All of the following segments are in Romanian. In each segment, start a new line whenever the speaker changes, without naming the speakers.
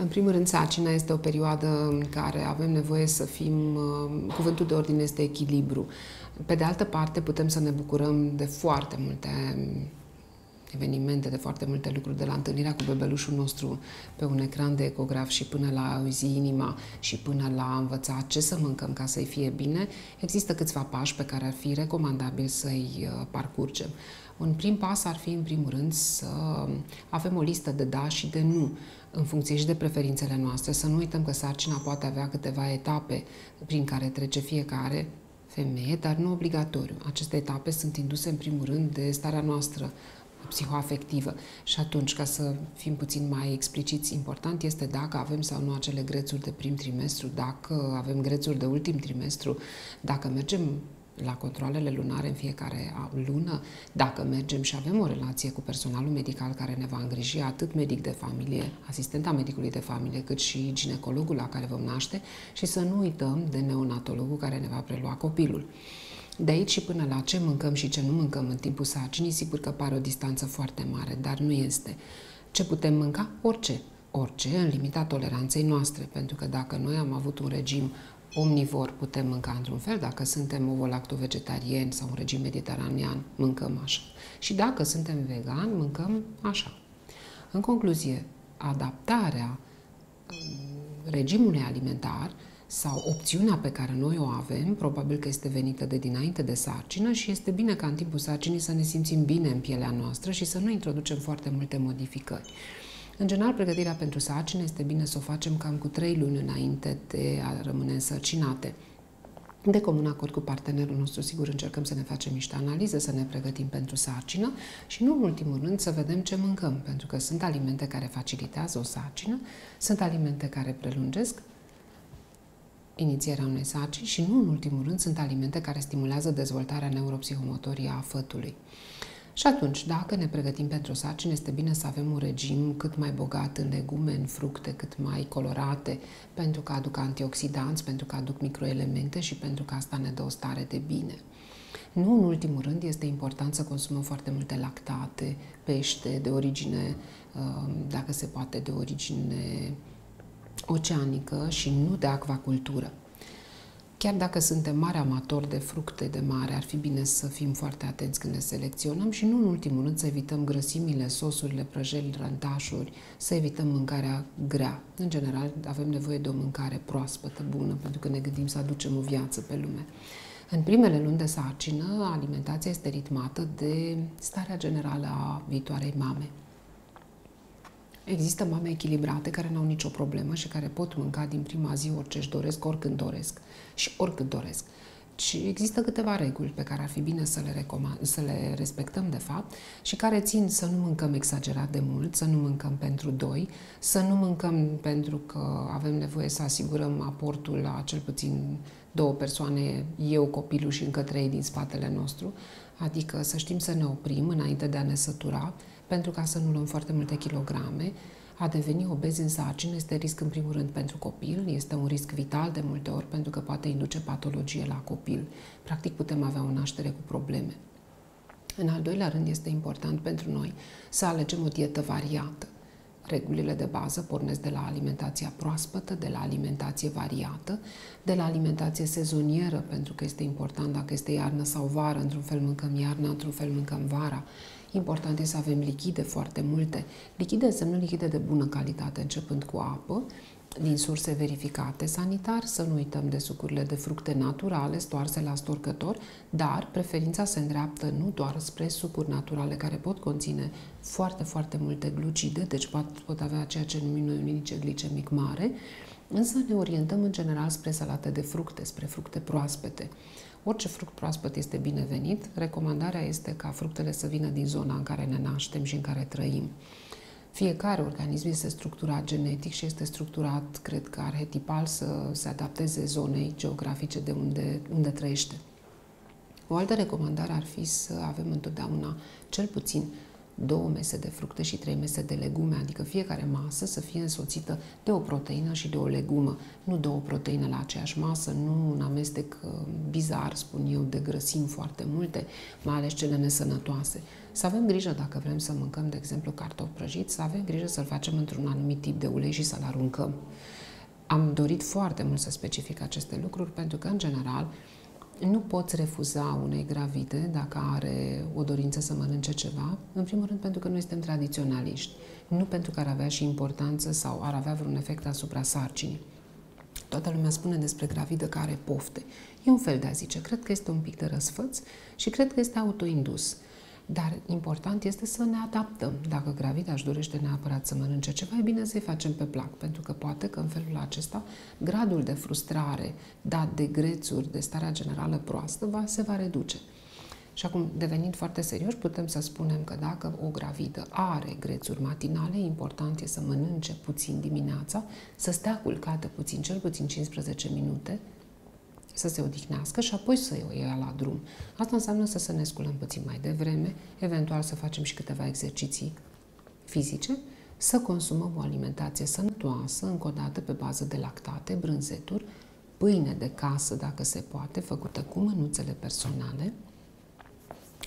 În primul rând, sarcina este o perioadă în care avem nevoie să fim, uh, cuvântul de ordine este echilibru. Pe de altă parte, putem să ne bucurăm de foarte multe evenimente, de foarte multe lucruri, de la întâlnirea cu bebelușul nostru pe un ecran de ecograf și până la auzi inima și până la a învăța ce să mâncăm ca să-i fie bine, există câțiva pași pe care ar fi recomandabil să-i uh, parcurgem. Un prim pas ar fi, în primul rând, să avem o listă de da și de nu, în funcție și de preferințele noastre. Să nu uităm că sarcina poate avea câteva etape prin care trece fiecare femeie, dar nu obligatoriu. Aceste etape sunt induse, în primul rând, de starea noastră psihoafectivă. Și atunci, ca să fim puțin mai expliciți, important este dacă avem sau nu acele grețuri de prim trimestru, dacă avem grețuri de ultim trimestru, dacă mergem la controlele lunare în fiecare lună, dacă mergem și avem o relație cu personalul medical care ne va îngriji atât medic de familie, asistenta medicului de familie, cât și ginecologul la care vom naște și să nu uităm de neonatologul care ne va prelua copilul. De aici și până la ce mâncăm și ce nu mâncăm în timpul sarcinii, sigur că pare o distanță foarte mare, dar nu este. Ce putem mânca? Orice. Orice, în limita toleranței noastre, pentru că dacă noi am avut un regim omnivor, putem mânca într-un fel, dacă suntem ovo-lacto-vegetarieni sau un regim mediteranean, mâncăm așa. Și dacă suntem vegan, mâncăm așa. În concluzie, adaptarea um, regimului alimentar sau opțiunea pe care noi o avem, probabil că este venită de dinainte de sarcină și este bine ca în timpul sarcinii să ne simțim bine în pielea noastră și să nu introducem foarte multe modificări. În general, pregătirea pentru sarcină este bine să o facem cam cu trei luni înainte de a rămâne însărcinate. De comun acord cu partenerul nostru, sigur, încercăm să ne facem niște analize, să ne pregătim pentru sarcină și, nu în ultimul rând, să vedem ce mâncăm, pentru că sunt alimente care facilitează o sarcină, sunt alimente care prelungesc inițierea unei sarcini și, nu în ultimul rând, sunt alimente care stimulează dezvoltarea neuropsihomotorie a fătului. Și atunci, dacă ne pregătim pentru o sarcină, este bine să avem un regim cât mai bogat în legume, în fructe, cât mai colorate, pentru că aduc antioxidanți, pentru că aduc microelemente și pentru că asta ne dă o stare de bine. Nu în ultimul rând, este important să consumăm foarte multe lactate, pește de origine, um, dacă se poate, de origine oceanică și nu de acvacultură. Chiar dacă suntem mari amatori de fructe de mare, ar fi bine să fim foarte atenți când le selecționăm și nu în ultimul rând să evităm grăsimile, sosurile, prăjeli, rantașuri, să evităm mâncarea grea. În general avem nevoie de o mâncare proaspătă, bună, pentru că ne gândim să aducem o viață pe lume. În primele luni de sarcină, alimentația este ritmată de starea generală a viitoarei mame. Există mame echilibrate care nu au nicio problemă și care pot mânca din prima zi orice își doresc, oricând doresc și oricât doresc. Și există câteva reguli pe care ar fi bine să le, recomand, să le respectăm de fapt și care țin să nu mâncăm exagerat de mult, să nu mâncăm pentru doi, să nu mâncăm pentru că avem nevoie să asigurăm aportul la cel puțin două persoane, eu, copilul și încă trei din spatele nostru, adică să știm să ne oprim înainte de a ne sătura, pentru ca să nu luăm foarte multe kilograme. A deveni obez în sarcină este risc în primul rând pentru copil, este un risc vital de multe ori pentru că poate induce patologie la copil. Practic putem avea o naștere cu probleme. În al doilea rând este important pentru noi să alegem o dietă variată. Regulile de bază pornesc de la alimentația proaspătă, de la alimentație variată, de la alimentație sezonieră, pentru că este important dacă este iarnă sau vară, într-un fel mâncăm iarna, într-un fel mâncăm vara. Important este să avem lichide foarte multe. Lichide înseamnă lichide de bună calitate, începând cu apă, din surse verificate sanitar, să nu uităm de sucurile de fructe naturale stoarse la storcător, dar preferința se îndreaptă nu doar spre sucuri naturale care pot conține foarte, foarte multe glucide, deci pot, pot avea ceea ce numim noi un indice glicemic mare, însă ne orientăm în general spre salate de fructe, spre fructe proaspete. Orice fruct proaspăt este binevenit. Recomandarea este ca fructele să vină din zona în care ne naștem și în care trăim. Fiecare organism este structurat genetic și este structurat, cred că, arhetipal să se adapteze zonei geografice de unde, unde trăiește. O altă recomandare ar fi să avem întotdeauna cel puțin două mese de fructe și trei mese de legume, adică fiecare masă să fie însoțită de o proteină și de o legumă. Nu două proteine la aceeași masă, nu un amestec uh, bizar, spun eu, de grăsimi foarte multe, mai ales cele nesănătoase. Să avem grijă dacă vrem să mâncăm, de exemplu, cartofi prăjiți, să avem grijă să-l facem într-un anumit tip de ulei și să-l aruncăm. Am dorit foarte mult să specific aceste lucruri pentru că, în general, nu poți refuza unei gravide dacă are o dorință să mănânce ceva, în primul rând pentru că noi suntem tradiționaliști, nu pentru că ar avea și importanță sau ar avea vreun efect asupra sarcinii. Toată lumea spune despre gravidă că are pofte. E un fel de a zice. Cred că este un pic de răsfăț și cred că este autoindus. Dar important este să ne adaptăm. Dacă gravida își dorește neapărat să mănânce ceva, e bine să-i facem pe plac, pentru că poate că în felul acesta gradul de frustrare dat de grețuri, de starea generală proastă, va, se va reduce. Și acum, devenind foarte serios, putem să spunem că dacă o gravidă are grețuri matinale, important e să mănânce puțin dimineața, să stea culcată puțin, cel puțin 15 minute, să se odihnească și apoi să o ia la drum. Asta înseamnă să se ne sculăm puțin mai devreme, eventual să facem și câteva exerciții fizice, să consumăm o alimentație sănătoasă, încă o dată pe bază de lactate, brânzeturi, pâine de casă, dacă se poate, făcută cu mânuțele personale,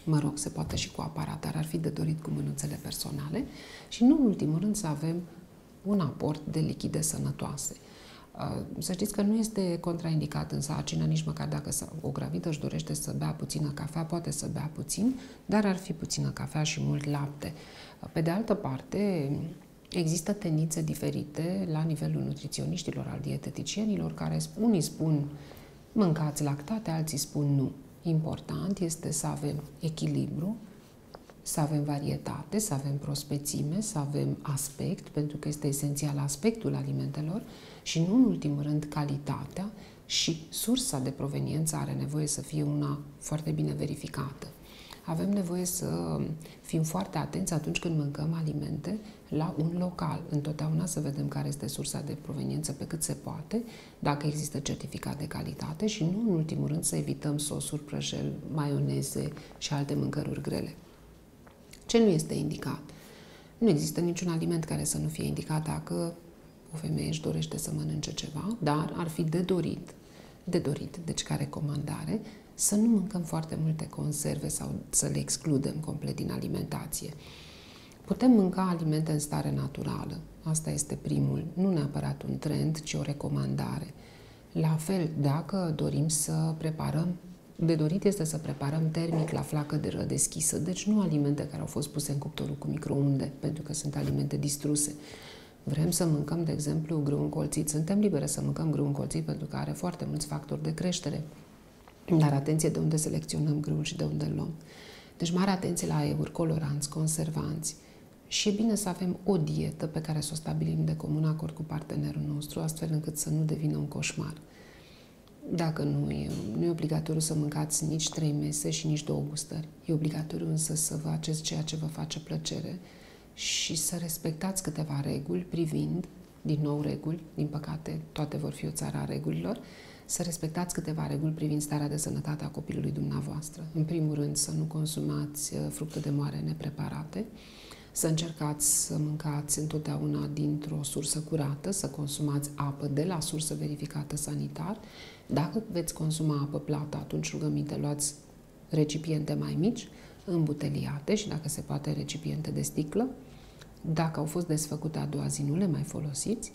mă rog, se poate și cu aparat, dar ar fi de dorit cu mânuțele personale și, nu în ultimul rând, să avem un aport de lichide sănătoase. Uh, să știți că nu este contraindicat în sarcină, nici măcar dacă o gravidă își dorește să bea puțină cafea, poate să bea puțin, dar ar fi puțină cafea și mult lapte. Uh, pe de altă parte, există tendințe diferite la nivelul nutriționiștilor, al dieteticienilor, care unii spun mâncați lactate, alții spun nu. Important este să avem echilibru, să avem varietate, să avem prospețime, să avem aspect, pentru că este esențial aspectul alimentelor și nu în ultimul rând calitatea și sursa de proveniență are nevoie să fie una foarte bine verificată. Avem nevoie să fim foarte atenți atunci când mâncăm alimente la un local. Întotdeauna să vedem care este sursa de proveniență pe cât se poate, dacă există certificat de calitate și nu în ultimul rând să evităm sosuri, prăjel, maioneze și alte mâncăruri grele. Ce nu este indicat? Nu există niciun aliment care să nu fie indicat dacă o femeie își dorește să mănânce ceva, dar ar fi de dorit, de dorit, deci ca recomandare, să nu mâncăm foarte multe conserve sau să le excludem complet din alimentație. Putem mânca alimente în stare naturală. Asta este primul, nu neapărat un trend, ci o recomandare. La fel, dacă dorim să preparăm de dorit este să preparăm termic la flacă de ră deschisă, deci nu alimente care au fost puse în cuptorul cu microunde, pentru că sunt alimente distruse. Vrem să mâncăm, de exemplu, grâu încolțit. Suntem libere să mâncăm grâu încolțit pentru că are foarte mulți factori de creștere. Dar atenție de unde selecționăm grâul și de unde îl luăm. Deci mare atenție la aeruri, coloranți, conservanți. Și e bine să avem o dietă pe care să o stabilim de comun acord cu partenerul nostru, astfel încât să nu devină un coșmar. Dacă nu e, nu e obligatoriu să mâncați nici trei mese și nici două gustări. E obligatoriu însă să faceți ceea ce vă face plăcere și să respectați câteva reguli privind, din nou reguli, din păcate toate vor fi o țară a regulilor, să respectați câteva reguli privind starea de sănătate a copilului dumneavoastră. În primul rând, să nu consumați uh, fructe de moare nepreparate, să încercați să mâncați întotdeauna dintr-o sursă curată, să consumați apă de la sursă verificată sanitar. Dacă veți consuma apă plată, atunci rugăminte luați recipiente mai mici, îmbuteliate și dacă se poate recipiente de sticlă. Dacă au fost desfăcute a doua zi, nu le mai folosiți.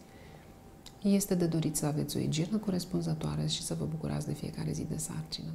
Este de dorit să aveți o igienă corespunzătoare și să vă bucurați de fiecare zi de sarcină.